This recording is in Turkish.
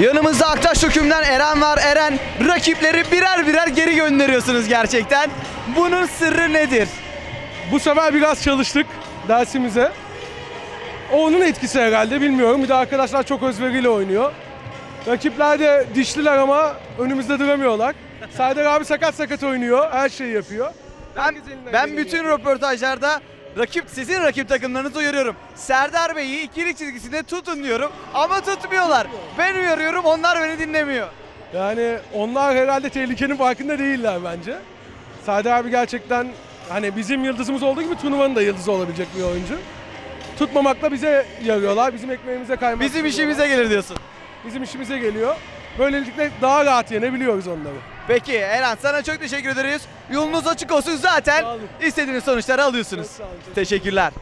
Yanımızda Aktaş Hüküm'den Eren var. Eren rakipleri birer birer geri gönderiyorsunuz gerçekten. Bunun sırrı nedir? Bu sefer biraz çalıştık dersimize. O onun etkisi herhalde bilmiyorum. Bir de arkadaşlar çok özveriyle oynuyor. Rakipler de dişliler ama önümüzde duramıyorlar. Serdar abi sakat sakat oynuyor. Her şeyi yapıyor. Ben, ben bütün röportajlarda rakip sizin rakip takımlarınızı uyarıyorum. Serdar Bey'i ikilik çizgisinde tutun diyorum ama tutmuyorlar. Ben uyarıyorum onlar beni dinlemiyor. Yani onlar herhalde tehlikenin farkında değiller bence. Serdar abi gerçekten hani bizim yıldızımız olduğu gibi turnuvanın da yıldızı olabilecek bir oyuncu. Tutmamakla bize yarıyorlar. Bizim ekmeğimize kaymak. Bizim işimize gelir diyorsun. Bizim işimize geliyor. Böylelikle daha rahat yenebiliyoruz onları. Peki Eren sana çok teşekkür ederiz. Yolunuz açık olsun zaten istediğiniz sonuçları alıyorsunuz. Teşekkürler.